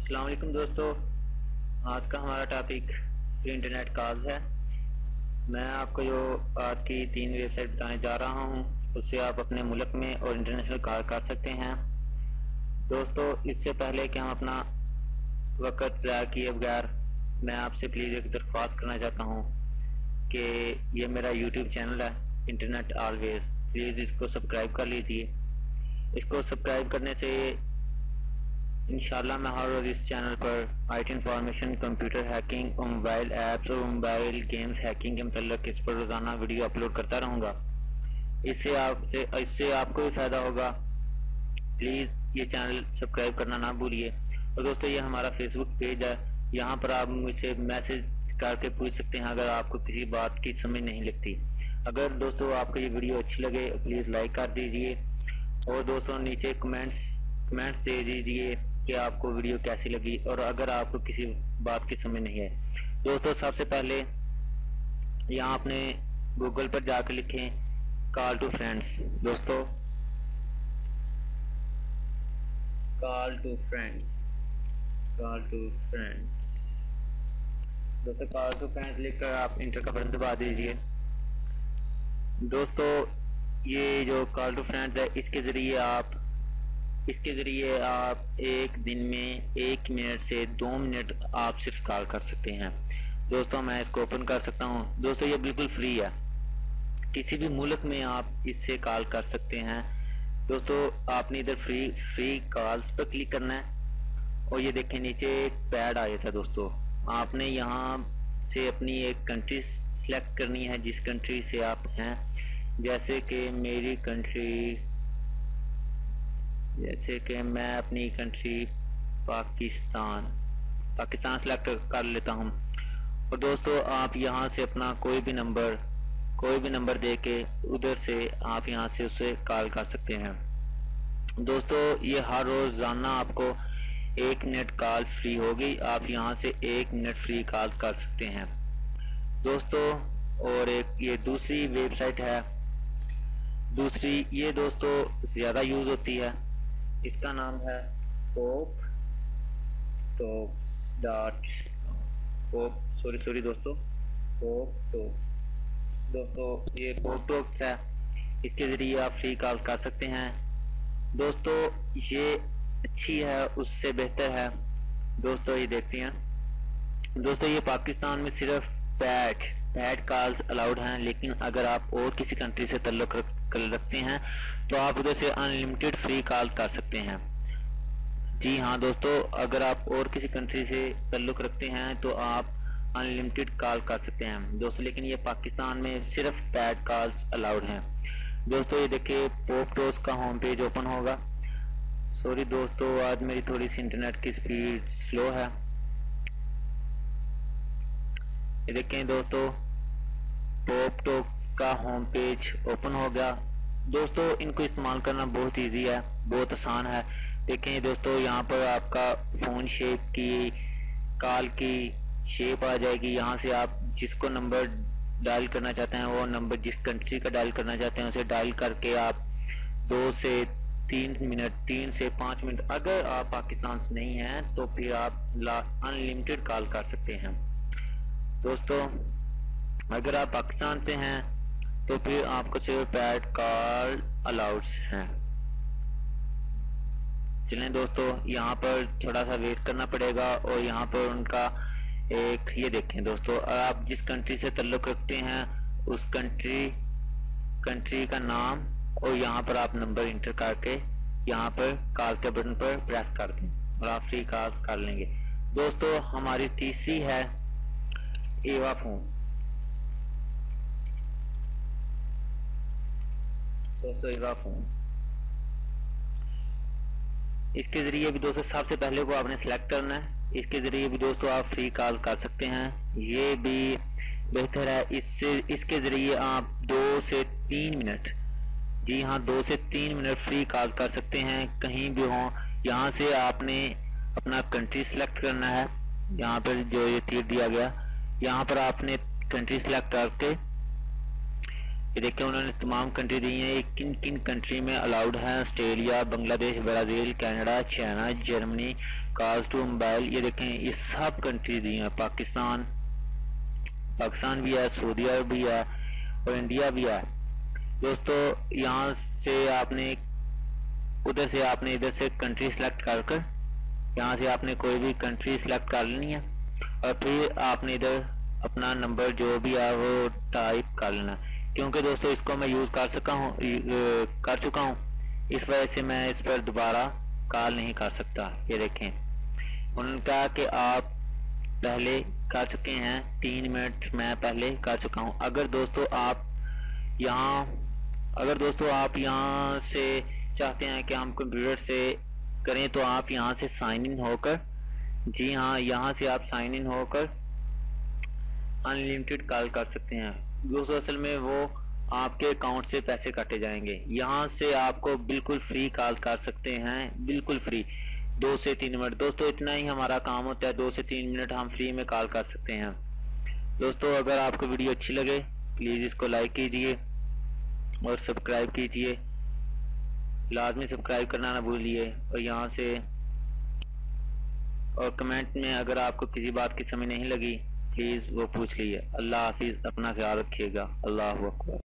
अस्सलाम वालेकुम दोस्तों। आज का हमारा टॉपिक फ्री इंटरनेट कॉल्स है। मैं आपको जो आज की तीन वेबसाइट बताने जा रहा हूँ, उससे आप अपने मुल्क में और इंटरनेशनल कॉल कर सकते हैं। दोस्तों, इससे पहले कि हम अपना वक्त ज़ाया किए बगैर, मैं आपसे प्लीज़ एक दरख्वास्त करना चाहता हूँ कि ये मेरा यूट्यूब चैनल है इंटरनेट ऑलवेज प्लीज़ इसको सब्सक्राइब कर लीजिए। इसको सब्सक्राइब करने से इंशाल्लाह मैं हर रोज़ इस चैनल पर I T information computer hacking और मोबाइल ऐप्स और मोबाइल गेम्स हैकिंग के मतलब इस पर रोज़ाना वीडियो अपलोड करता रहूँगा। इससे आपसे, इससे आपको भी फ़ायदा होगा। प्लीज़ ये चैनल सब्सक्राइब करना ना भूलिए। और दोस्तों, ये हमारा फेसबुक पेज है। यहाँ पर आप मुझसे मैसेज करके पूछ सकते हैं अगर आपको किसी बात की समझ नहीं लगती। अगर दोस्तों आपको ये वीडियो अच्छी लगे प्लीज़ लाइक कर दीजिए। और दोस्तों, नीचे कमेंट्स कमेंट्स दे दीजिए। कि आपको वीडियो कैसी लगी और अगर आपको किसी बात की समझ नहीं है दोस्तों, सबसे पहले यहाँ अपने गूगल पर जाकर लिखें कॉल टू फ्रेंड्स दोस्तों call to friends call to friends दोस्तों कॉल टू फ्रेंड्स लिखकर आप इंटर का बटन दबा दीजिए। दोस्तों, ये जो कॉल टू फ्रेंड्स है, इसके ज़रिए आप इसके ज़रिए आप एक दिन में एक मिनट से दो मिनट आप सिर्फ़ कॉल कर सकते हैं। दोस्तों, मैं इसको ओपन कर सकता हूँ। दोस्तों, ये बिल्कुल फ्री है। किसी भी मुल्क में आप इससे कॉल कर सकते हैं। दोस्तों, आपने इधर फ्री फ्री कॉल्स पर क्लिक करना है। और ये देखें नीचे एक पैड आया था दोस्तों। आपने यहाँ से अपनी एक कंट्री सेलेक्ट करनी है, जिस कंट्री से आप हैं। जैसे कि मेरी कंट्री जैसे कि मैं अपनी कंट्री पाकिस्तान पाकिस्तान सेलेक्ट कर लेता हूँ। और दोस्तों, आप यहाँ से अपना कोई भी नंबर कोई भी नंबर दे के उधर से आप यहाँ से उसे कॉल कर सकते हैं। दोस्तों, ये हर रोज़ाना आपको एक मिनट कॉल फ्री होगी। आप यहाँ से एक मिनट फ्री कॉल कर सकते हैं। दोस्तों, और एक ये दूसरी वेबसाइट है। दूसरी, ये दोस्तों, ज़्यादा यूज़ होती है। इसका नाम है PopTox dot pop sorry sorry दोस्तों. पोप टॉक्स दोस्तों, ये पोप टॉक्स है। इसके ज़रिए आप फ्री कॉल कर सकते हैं। दोस्तों, ये अच्छी है, उससे बेहतर है। दोस्तों, ये देखते हैं। दोस्तों, ये पाकिस्तान में सिर्फ़ पैट पैड कॉल्स अलाउड हैं, लेकिन अगर आप और किसी कंट्री से तल्लुक़ रखते हैं तो आप उधर से अनलिमिटेड फ्री कॉल कर सकते हैं। जी हाँ दोस्तों, अगर आप और किसी कंट्री से तल्लुक़ रखते हैं तो आप अनलिमिटेड कॉल कर सकते हैं। दोस्तों, लेकिन ये पाकिस्तान में सिर्फ़ पैड कॉल्स अलाउड हैं। दोस्तों, ये देखिए पोप टोस का होम पेज ओपन होगा। सॉरी दोस्तों, आज मेरी थोड़ी सी इंटरनेट की स्पीड स्लो है। ये देखें दोस्तों पॉप टॉक्स का होम पेज ओपन हो गया। दोस्तों, इनको इस्तेमाल करना बहुत ईजी है, बहुत आसान है। देखें दोस्तों, यहाँ पर आपका फ़ोन शेप की, कॉल की शेप आ जाएगी। यहाँ से आप जिसको नंबर डायल करना चाहते हैं, वो नंबर जिस कंट्री का डायल करना चाहते हैं, उसे डायल करके आप दो से तीन मिनट तीन से पाँच मिनट अगर आप पाकिस्तान से नहीं हैं तो फिर आप अनलिमिटेड कॉल कर सकते हैं। दोस्तों, अगर आप पाकिस्तान से हैं तो फिर आपको सिर्फ़ पैड कॉल अलाउड हैं। चलें दोस्तों, यहाँ पर थोड़ा सा वेट करना पड़ेगा और यहाँ पर उनका एक ये देखें दोस्तों, आप जिस कंट्री से तल्लुक़ रखते हैं, उस कंट्री कंट्री का नाम और यहाँ पर आप नंबर इंटर करके यहाँ पर कॉल के बटन पर प्रेस कर दें और आप फ्री कॉल्स कर लेंगे। दोस्तों, हमारी तीसरी है एवा फ़ोन दोस्तों एवा फ़ोन इसके ज़रिए भी दोस्तों सबसे पहले को आपने सेलेक्ट करना है। इसके ज़रिए भी दोस्तों आप फ्री कॉल कर सकते हैं। ये भी बेहतर है। इससे, इसके ज़रिए आप दो से तीन मिनट जी हाँ दो से तीन मिनट फ्री कॉल कर सकते हैं। कहीं भी हो, यहाँ से आपने अपना कंट्री सेलेक्ट करना है। यहाँ पर जो ये तीर दिया गया, यहाँ पर आपने कंट्री सेलेक्ट करके ये देखिए, उन्होंने तमाम कंट्री दी हैं। ये किन किन कंट्री में अलाउड है? Australia Bangladesh Brazil Canada China Germany cause to mobile ये देखें, ये सब कंट्री दी हैं। पाकिस्तान पाकिस्तान भी है, सऊदी अरब भी है और इंडिया भी है। दोस्तों, यहाँ से आपने, उधर से आपने, इधर से कंट्री सेलेक्ट कर कर, यहाँ से आपने कोई भी कंट्री सेलेक्ट कर लेनी है। और फिर आपने इधर अपना नंबर जो भी है, वो टाइप कर लेना। क्योंकि दोस्तों, इसको मैं यूज़ कर सका हूँ कर चुका हूँ। इस वजह से मैं इस पर दोबारा कॉल नहीं कर सकता। ये देखें उन्होंने कहा कि आप पहले कर चुके हैं, तीन मिनट मैं पहले कर चुका हूँ। अगर दोस्तों आप यहाँ, अगर दोस्तों आप यहाँ से चाहते हैं कि हम कंप्यूटर से करें तो आप यहाँ से साइन इन होकर, जी हाँ यहाँ से आप साइन इन होकर अनलिमिटेड कॉल कर सकते हैं। दोस्तों असल में वो आपके अकाउंट से पैसे काटे जाएँगे। यहाँ से आपको बिल्कुल फ्री कॉल कर सकते हैं, बिल्कुल फ्री दो से तीन मिनट। दोस्तों, इतना ही हमारा काम होता है। दो से तीन मिनट हम फ्री में कॉल कर सकते हैं। दोस्तों, अगर आपको वीडियो अच्छी लगे प्लीज़ इसको लाइक कीजिए और सब्सक्राइब कीजिए। लाजमी सब्सक्राइब करना ना भूलिए और यहाँ से और कमेंट में अगर आपको किसी बात की समझ नहीं लगी प्लीज़ वो पूछ लीजिए अल्लाह हाफिज़ अपना ख्याल रखिएगा अल्लाह अकबर